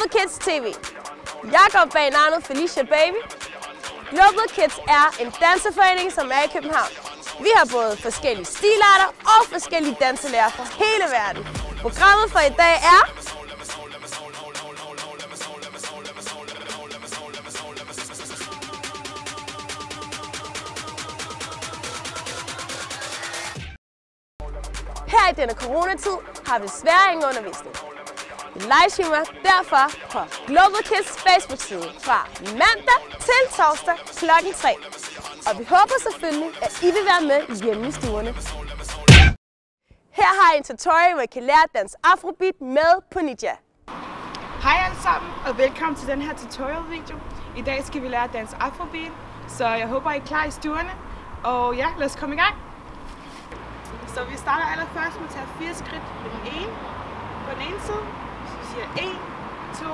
Global Kids TV. Jeg går bag navnet Felicia Baby. Global Kids er en danseforening, som er i København. Vi har både forskellige stilarter og forskellige danselærer fra hele verden. Programmet for i dag er Her i denne coronatid har vi desværre ingen undervisning. Vi livestreamer derfor på Global Kids Facebook-side fra mandag til torsdag kl. 3. Og vi håber selvfølgelig, at I vil være med hjemme i stuerne. Her har I en tutorial, hvor I kan lære at danse afrobeat med på Ninja. Hej alle sammen, og velkommen til den her tutorial video. I dag skal vi lære at danse afrobeat, så jeg håber, I er klar i stuerne. Og ja, lad os komme i gang. Så vi starter allerførst med at tage fire skridt på den ene på den ene side. Siger 1, 2,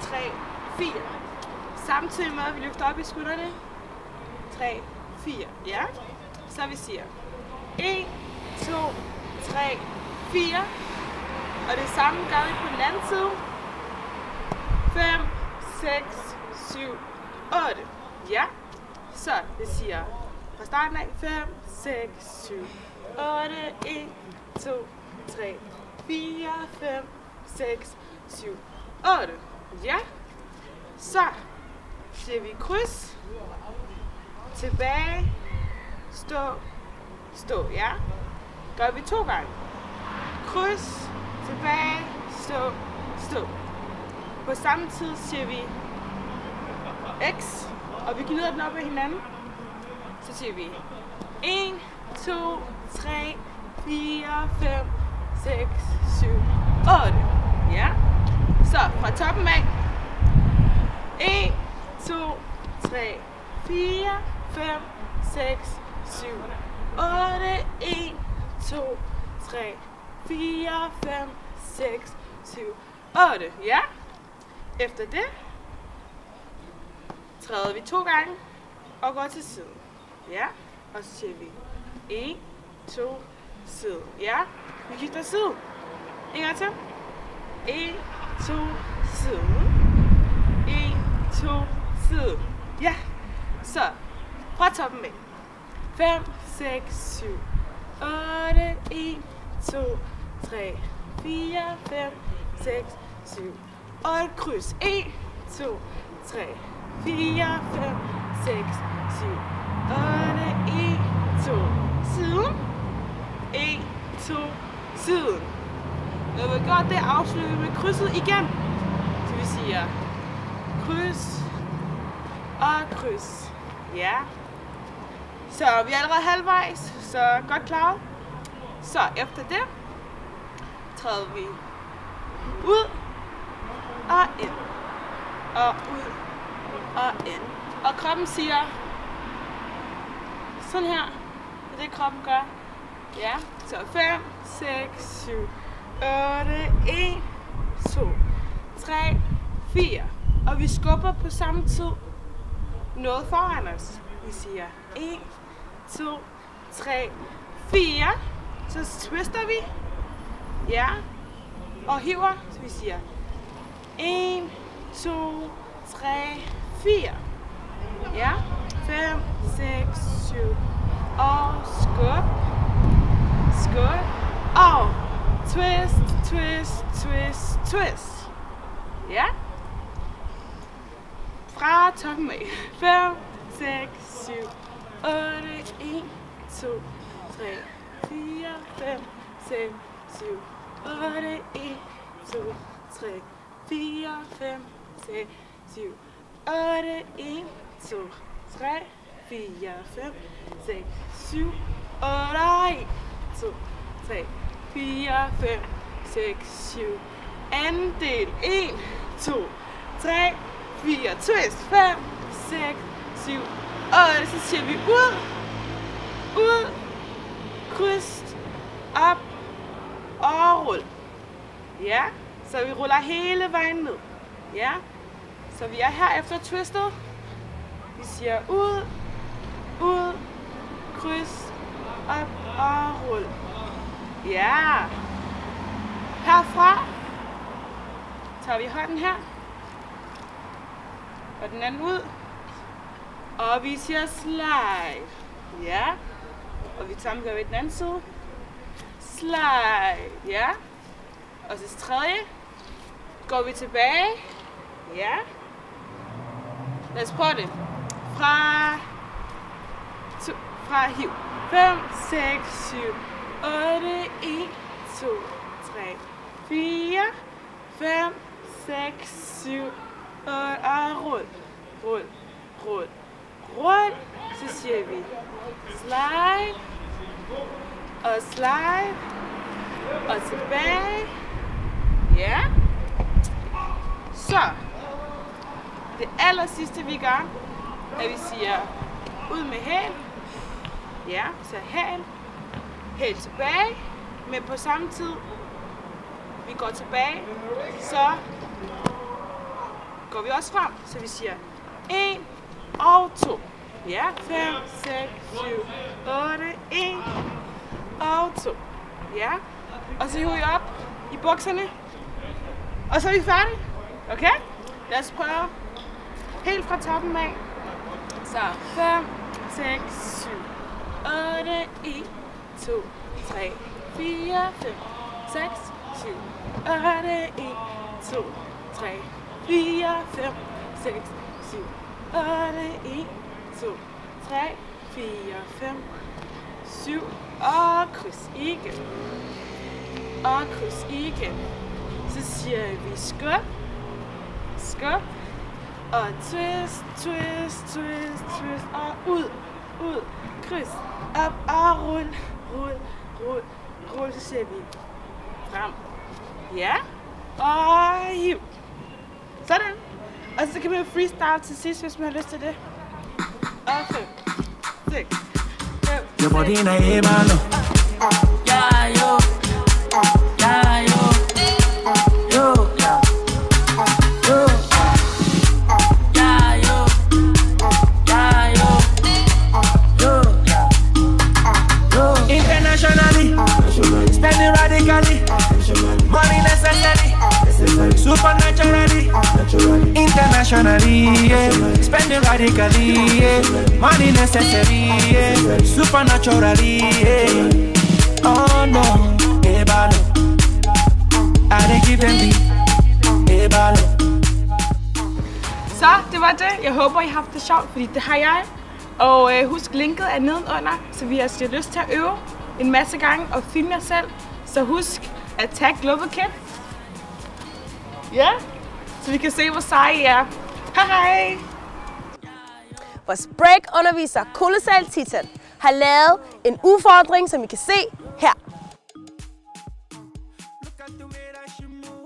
3, 4. Samtidig med, at vi løfter op i skuldrene. 3, 4. Ja. Så vi siger 1, 2, 3, 4. Og det samme gør vi på den anden side. 5, 6, 7, 8. Ja. Så vi siger fra starten af 5, 6, 7, 8, 1, 2, 3, 4, 5, 6, 7, 8. Ja. Så siger vi kryds. Tilbage. Stå. Stå. Ja. Gør vi to gange. Kryds. Tilbage. Stå. Stå. På samme tid siger vi X, og vi gnider den op af hinanden. Så siger vi 1, 2, 3, 4, 5, 6, 7, 8. Ja. Så fra toppen af. 1, 2, 3, 4, 5, 6, 7, 8. 1, 2, 3, 4, 5, 6, 7, 8. Ja. Efter det træder vi to gange og går til siden. Ja. Og så siger vi 1, 2, side. Ja, vi skifter side. En gang til. 1, 2, side. 1, 2, side. Ja. Så, fra toppen af. 5, 6, 7, 8, 1, 2, 3, 4, 5, 6, 7, og kryds. 1, 2, 3, 4, 5, 6, 7, 8, 1, 2, siden. 1, 2, siden. Når vi har gjort det, afslutter vi med krydset igen. Så vi siger kryds og kryds. Ja. Så vi er allerede halvvejs, så godt klar. Så efter det træder vi ud og ind. Og ud og ind. Og kroppen siger sådan her. Det er det, kroppen gør. Ja, så 5, 6, 7, 8, 1, 2, 3, 4. Og vi skubber på samme tid noget foran os. Vi siger 1, 2, 3, 4. Så twister vi. Ja. Og hiver. Så vi siger 1, 2, 3, 4. Ja. 5, 6, 7. Og skub. Skub. Og twist, twist, twist, twist. Ja. Fra toppen af. 5, 6, 7, 8, 1, 2, 3, 4, 5, 6, 7, 8, 1, 2, 3, 4, 5, 6, 7, 8, 1, 2, 3, 4, 5, 6, 7, 8, 1, 2, 3, 4, 5, 6, 7. Anden del. 1, 2, 3, 4. Twist. 5, 6, 7, 8. Så siger vi ud, ud, kryds, op og rul. Ja, så vi ruller hele vejen ned. Ja, så vi er her efter twistet. Vi siger ud, ud, kryds, op og rul. Ja. Herfra tager vi hånden her. Og den anden ud. Og vi siger slide. Ja. Og vi samme gør vi den anden side. Slide. Ja. Og så tredje. Går vi tilbage. Ja. Lad os prøve det. Fra, to, fra hiv. 5, 6, 7, 8, 1, 2, 3, 4, 5, 6, 7, 8, og ah, rul, rul, rul, rul. Så siger vi slide, og slide, og tilbage. Ja. Så, det aller sidste vi gør, at vi siger ud med hæl. Ja, så hæl helt tilbage. Men på samme tid, vi går tilbage, så går vi også frem. Så vi siger 1 og 2. Ja, 5, 6, 7, 8, 1 og 2. Ja, og så hiver vi op i bukserne. Og så er vi færdige. Okay? Lad os prøve helt fra toppen af. Så 5, 6, 7, 8, 1, 2, 3, 4, 5, 6, 7, 8, 1, 2, 3, 4, 5, 6, 7, 8, 1, 2, 3, 4, 5, 7, og kryds igen. Og kryds igen. Så siger vi skub, skub, og twist, twist, twist, twist, og ud, ud, kryds, op og rul, rul, rul, rul, så siger vi frem. Ja, og hiv. Sådan. Og så kan man freestyle til sidst, hvis man har lyst til det. Og 5, 6, 5, Your body in a hey radically, yeah. money necessary, yeah. supernaturally. Yeah. Oh no, eh, ebalo, I dey give them the ebalo. Eh, så det var det. Jeg håber, I har haft det sjovt, fordi det har jeg. Og øh, husk, linket er nedenunder, så vi har altså lyst til at øve en masse gange og filme jer selv. Så husk at tag Global Kid. Ja, så vi kan se, hvor seje I er. Hej hej! Vores break-underviser Kolossal Titan har lavet en udfordring, som I kan se her. Look at the way that she move.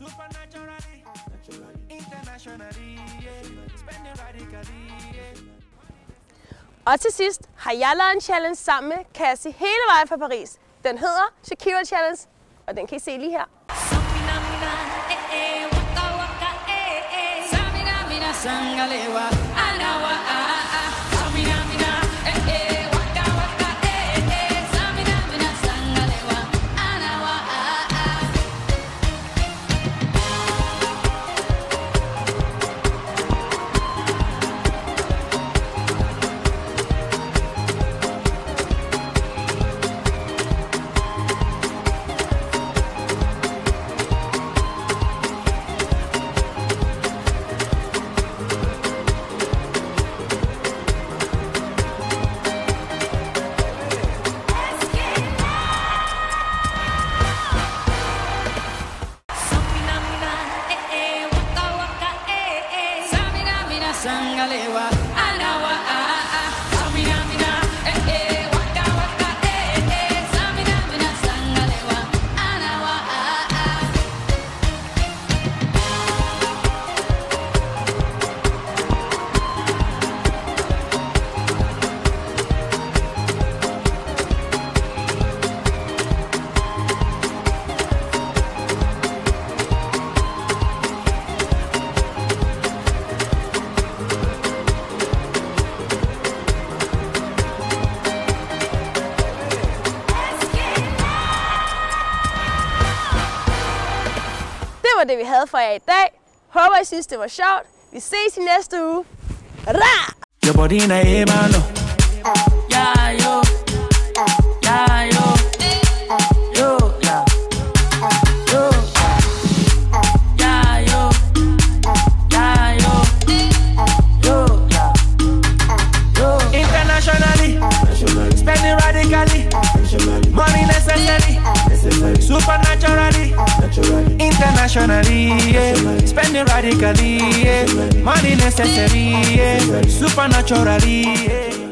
Supernaturally, internationally, yeah. spending radically. Yeah. Og til sidst har jeg lavet en challenge sammen med Cassie hele vejen fra Paris. Den hedder Shakira Challenge, og den kan I se lige her. Samina mina, anyway. Var det, vi havde for jer i dag. Håber, I synes, det var sjovt. Vi ses i næste uge. Ra! Your body in a mano. Yeah, Internationally. Yeah. Spending radically. Yeah. Money necessary. Yeah. Supernaturally. Yeah.